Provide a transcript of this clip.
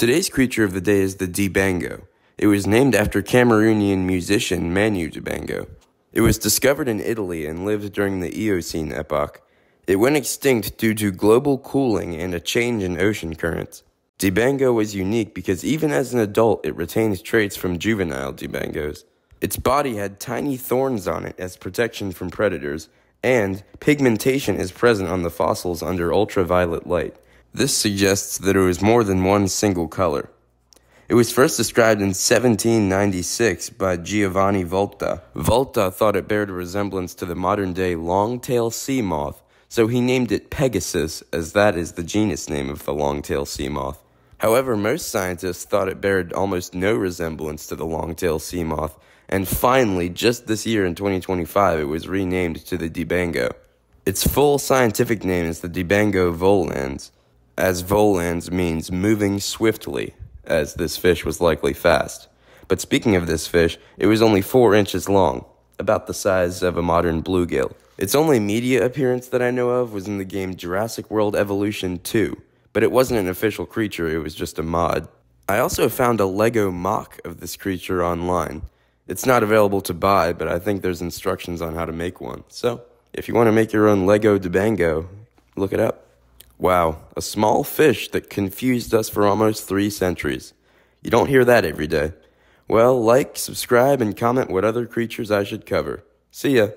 Today's creature of the day is the Dibango. It was named after Cameroonian musician Manu Dibango. It was discovered in Italy and lived during the Eocene epoch. It went extinct due to global cooling and a change in ocean currents. Dibango was unique because even as an adult, it retains traits from juvenile Dibangos. Its body had tiny thorns on it as protection from predators, and pigmentation is present on the fossils under ultraviolet light. This suggests that it was more than one single color. It was first described in 1796 by Giovanni Volta. Volta thought it bared a resemblance to the modern day long-tailed sea moth, so he named it Pegasus, as that is the genus name of the long-tailed sea moth. However, most scientists thought it bared almost no resemblance to the long-tailed sea moth, and finally, just this year in 2025, it was renamed to the Dibango. Its full scientific name is the Dibango volans, as volans means moving swiftly, as this fish was likely fast. But speaking of this fish, it was only 4 inches long, about the size of a modern bluegill. Its only media appearance that I know of was in the game Jurassic World Evolution 2, but it wasn't an official creature, it was just a mod. I also found a Lego mock of this creature online. It's not available to buy, but I think there's instructions on how to make one. So, if you want to make your own Lego Dibango, look it up. Wow, a small fish that confused us for almost three centuries. You don't hear that every day. Well, like, subscribe, and comment what other creatures I should cover. See ya.